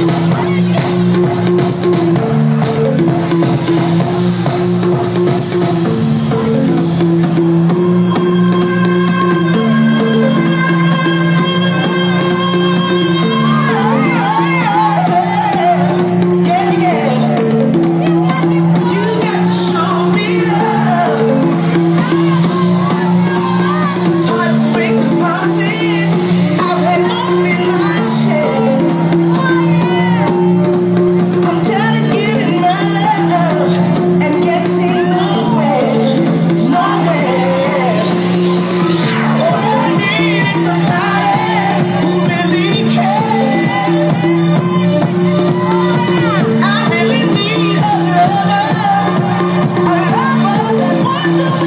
do.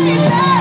you.